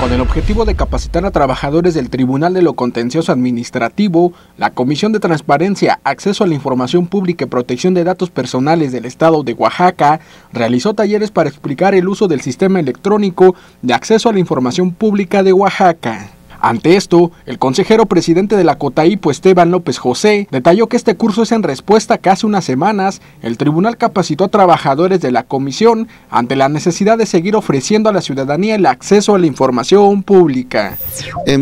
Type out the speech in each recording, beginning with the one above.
Con el objetivo de capacitar a trabajadores del Tribunal de lo Contencioso Administrativo, la Comisión de Transparencia, Acceso a la Información Pública y Protección de Datos Personales del Estado de Oaxaca realizó talleres para explicar el uso del sistema electrónico de acceso a la información pública de Oaxaca. Ante esto, el consejero presidente de la Cotaipo, Esteban López José, detalló que este curso es en respuesta a que hace unas semanas el tribunal capacitó a trabajadores de la comisión ante la necesidad de seguir ofreciendo a la ciudadanía el acceso a la información pública.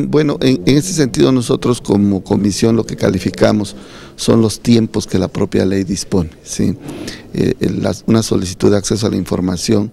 bueno, en, ese sentido nosotros como comisión lo que calificamos son los tiempos que la propia ley dispone. ¿sí? Eh, una solicitud de acceso a la información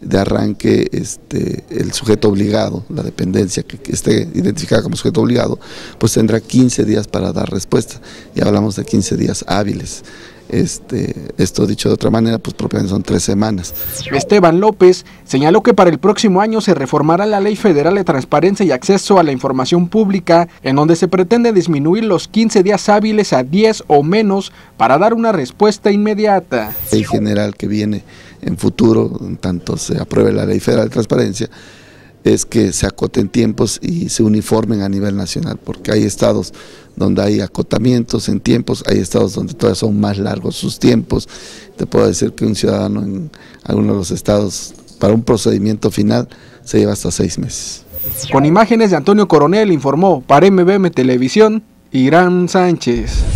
de arranque este, el sujeto obligado, la dependencia que, esté identificada como sujeto obligado, pues tendrá 15 días para dar respuesta. Y hablamos de 15 días hábiles. Este, esto dicho de otra manera, pues propiamente son tres semanas. Esteban López señaló que para el próximo año se reformará la Ley Federal de Transparencia y Acceso a la Información Pública, en donde se pretende disminuir los 15 días hábiles a 10 o menos para dar una respuesta inmediata. Ley general que viene en futuro, en tanto se apruebe la Ley Federal de Transparencia, es que se acoten tiempos y se uniformen a nivel nacional, porque hay estados donde hay acotamientos en tiempos, hay estados donde todavía son más largos sus tiempos. Te puedo decir que un ciudadano en algunos de los estados, para un procedimiento final, se lleva hasta seis meses. Con imágenes de Antonio Coronel informó para MBM Televisión, Irán Sánchez.